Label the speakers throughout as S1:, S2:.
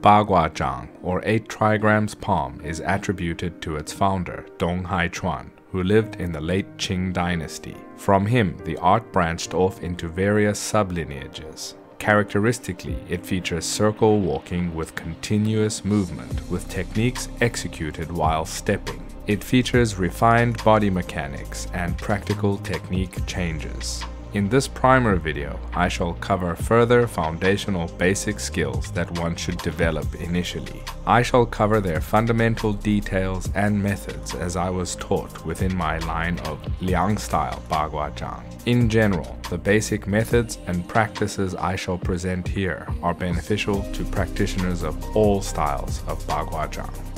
S1: Bagua Zhang, or 8 trigrams palm, is attributed to its founder, Dong Haichuan, who lived in the late Qing dynasty. From him, the art branched off into various sublineages. Characteristically, it features circle walking with continuous movement with techniques executed while stepping. It features refined body mechanics and practical technique changes. In this primer video, I shall cover further foundational basic skills that one should develop initially. I shall cover their fundamental details and methods as I was taught within my line of Liang style Bagua Zhang. In general, the basic methods and practices I shall present here are beneficial to practitioners of all styles of Bagua Zhang.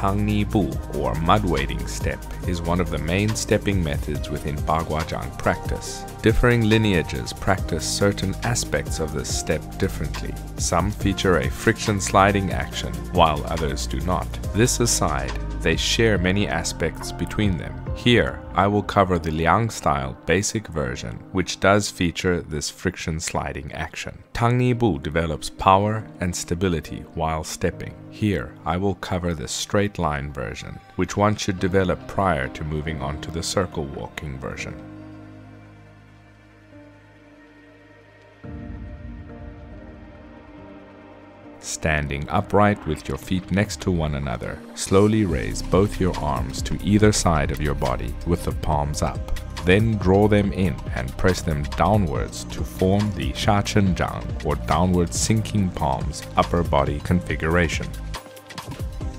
S1: Tang Ni Bu or mud wading step is one of the main stepping methods within Baguazhang practice. Differing lineages practice certain aspects of this step differently. Some feature a friction sliding action, while others do not. This aside, they share many aspects between them. Here, I will cover the Liang style basic version, which does feature this friction sliding action. Tang Ni Bu develops power and stability while stepping. Here, I will cover the straight line version, which one should develop prior to moving on to the circle walking version. Standing upright with your feet next to one another, slowly raise both your arms to either side of your body with the palms up. Then draw them in and press them downwards to form the Xia Chen Zhang or downward sinking palms upper body configuration.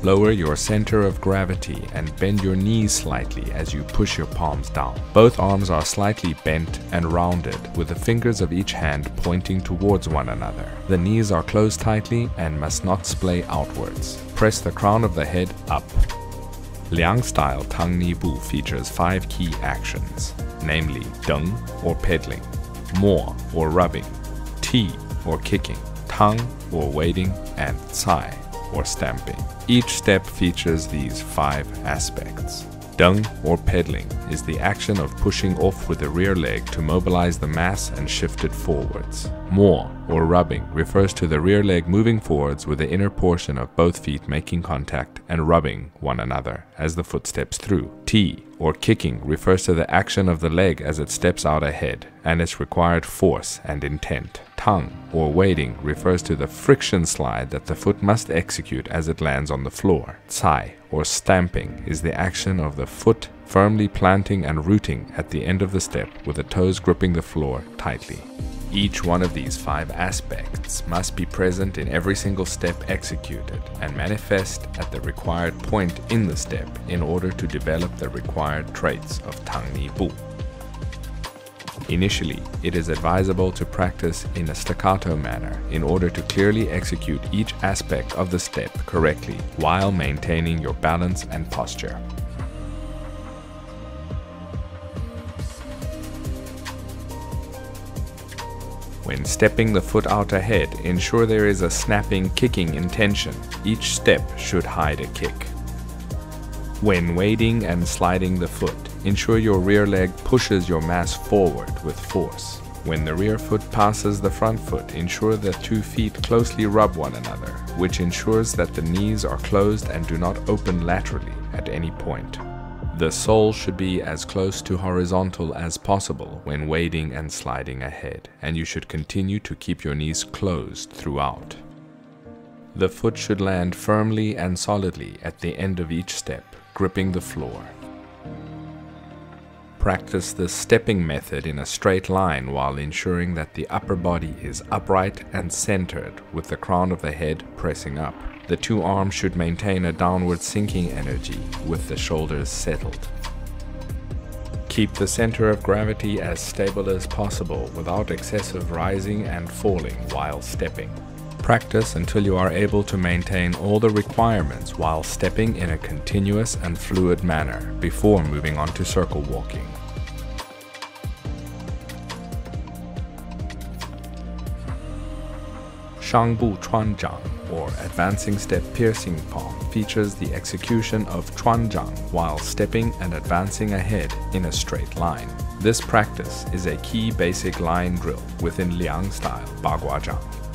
S1: Lower your center of gravity and bend your knees slightly as you push your palms down. Both arms are slightly bent and rounded with the fingers of each hand pointing towards one another. The knees are closed tightly and must not splay outwards. Press the crown of the head up. Liang style Tang Ni Bu features five key actions, namely Deng or pedaling, Mo or rubbing, Ti or kicking, Tang or wading, and Cai or stamping. Each step features these five aspects. Deng or pedaling is the action of pushing off with the rear leg to mobilize the mass and shift it forwards. Mo or rubbing refers to the rear leg moving forwards with the inner portion of both feet making contact and rubbing one another as the foot steps through. Ti or kicking refers to the action of the leg as it steps out ahead and its required force and intent. Tang or wading refers to the friction slide that the foot must execute as it lands on the floor. Cai or stamping is the action of the foot firmly planting and rooting at the end of the step with the toes gripping the floor tightly. Each one of these five aspects must be present in every single step executed and manifest at the required point in the step in order to develop the required traits of Tang Ni Bu. Initially, it is advisable to practice in a staccato manner in order to clearly execute each aspect of the step correctly while maintaining your balance and posture. When stepping the foot out ahead, ensure there is a snapping kicking intention. Each step should hide a kick. When wading and sliding the foot, ensure your rear leg pushes your mass forward with force. When the rear foot passes the front foot, ensure the two feet closely rub one another, which ensures that the knees are closed and do not open laterally at any point. The sole should be as close to horizontal as possible when wading and sliding ahead, and you should continue to keep your knees closed throughout. The foot should land firmly and solidly at the end of each step, gripping the floor. Practice the stepping method in a straight line while ensuring that the upper body is upright and centered with the crown of the head pressing up. The two arms should maintain a downward sinking energy with the shoulders settled. Keep the center of gravity as stable as possible without excessive rising and falling while stepping. Practice until you are able to maintain all the requirements while stepping in a continuous and fluid manner before moving on to circle walking. Shangbu Chuan Zhang or advancing step piercing palm features the execution of Chuanzhang while stepping and advancing ahead in a straight line. This practice is a key basic line drill within Liang style Baguazhang.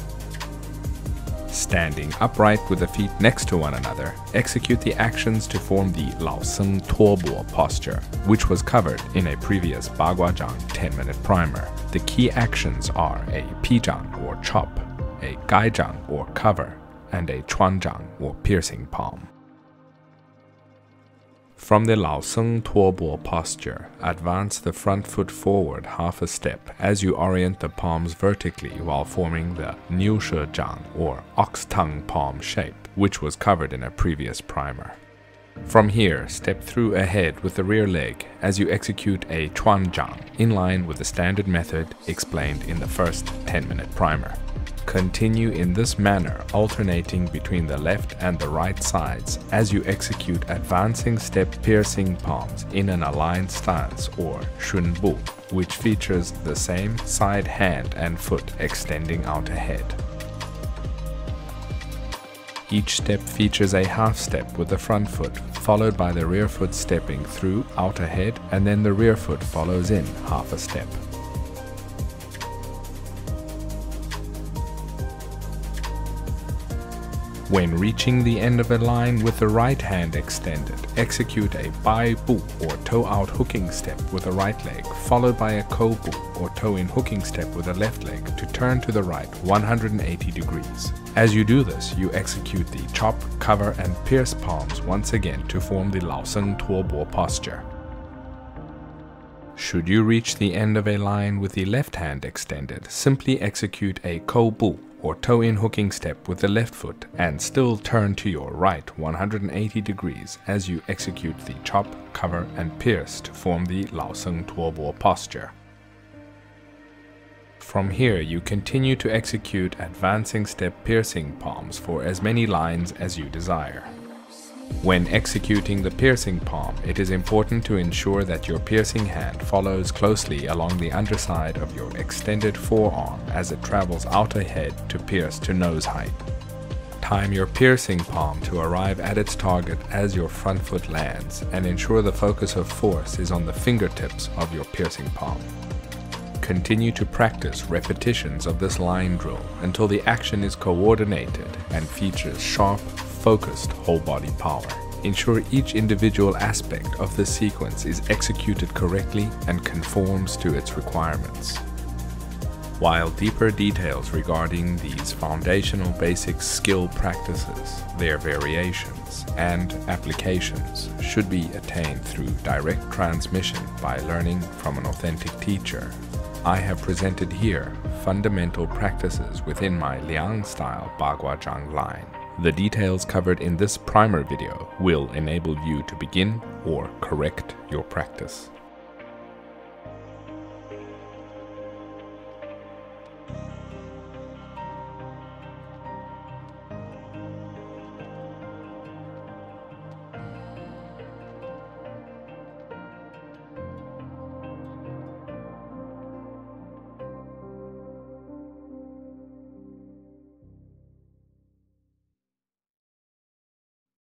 S1: Standing upright with the feet next to one another, execute the actions to form the Lao Seng Tuobo posture, which was covered in a previous Baguazhang 10-minute primer. The key actions are a Pizhang or chop, a Gaizhang or cover, and a Chuanzhang or piercing palm. From the Lao Seng Tuobo posture, advance the front foot forward half a step as you orient the palms vertically while forming the Niu She Zhang or ox tongue palm shape, which was covered in a previous primer. From here, step through ahead with the rear leg as you execute a Chuanzhang in line with the standard method explained in the first 10 minute primer. Continue in this manner, alternating between the left and the right sides as you execute advancing step piercing palms in an aligned stance or shunbu, which features the same side hand and foot extending out ahead. Each step features a half step with the front foot, followed by the rear foot stepping through out ahead, and then the rear foot follows in half a step. When reaching the end of a line with the right hand extended, execute a bai bu or toe out hooking step with the right leg, followed by a kou bu or toe in hooking step with the left leg to turn to the right 180 degrees. As you do this, you execute the chop, cover, and pierce palms once again to form the Lao Seng Tuobo posture. Should you reach the end of a line with the left hand extended, simply execute a kou bu or toe-in hooking step with the left foot and still turn to your right 180 degrees as you execute the chop, cover and pierce to form the Lao Seng Tuobo posture. From here, you continue to execute advancing step piercing palms for as many lines as you desire. When executing the piercing palm, it is important to ensure that your piercing hand follows closely along the underside of your extended forearm as it travels out ahead to pierce to nose height. Time your piercing palm to arrive at its target as your front foot lands and ensure the focus of force is on the fingertips of your piercing palm. Continue to practice repetitions of this line drill until the action is coordinated and features sharp, focused whole body power. Ensure each individual aspect of the sequence is executed correctly and conforms to its requirements. While deeper details regarding these foundational basic skill practices, their variations, and applications should be attained through direct transmission by learning from an authentic teacher, I have presented here fundamental practices within my Liang style Baguazhang line. The details covered in this primer video will enable you to begin or correct your practice.